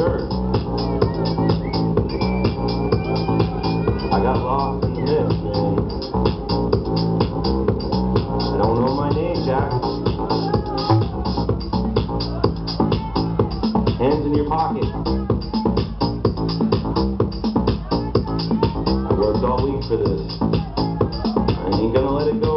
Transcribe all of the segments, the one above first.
dirt. I got lost in the man. I don't know my name, Jack. Hands in your pocket. I worked all week for this. I ain't gonna let it go.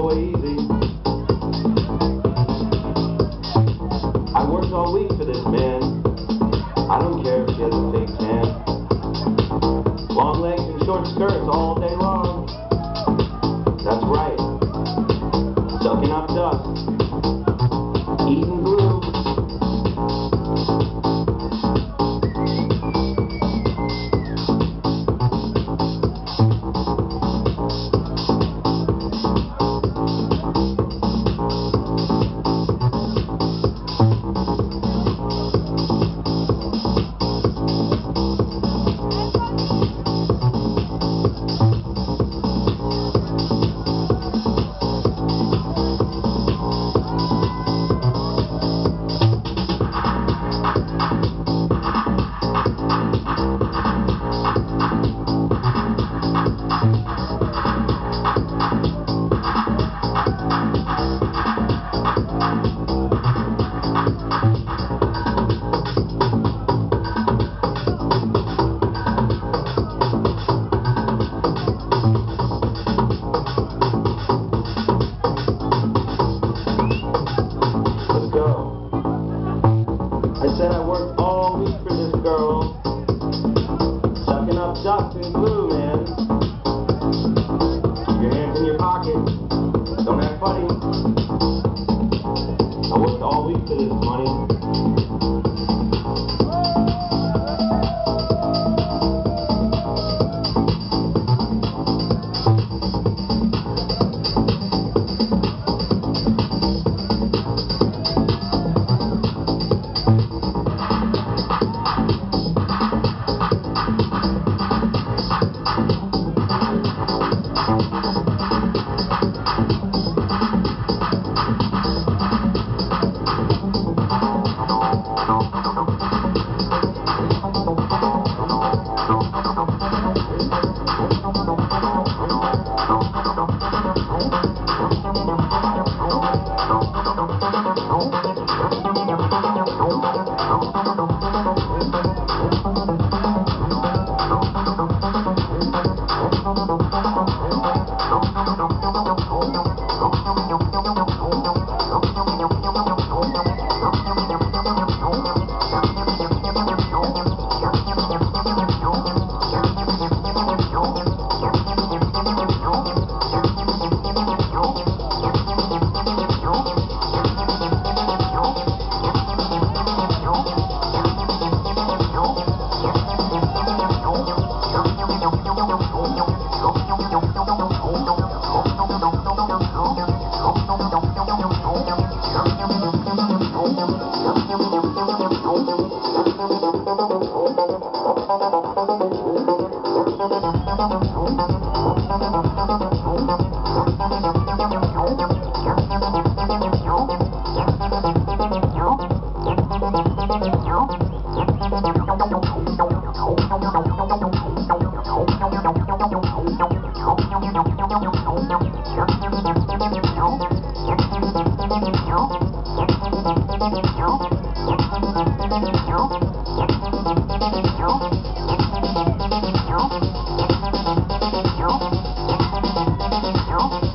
now.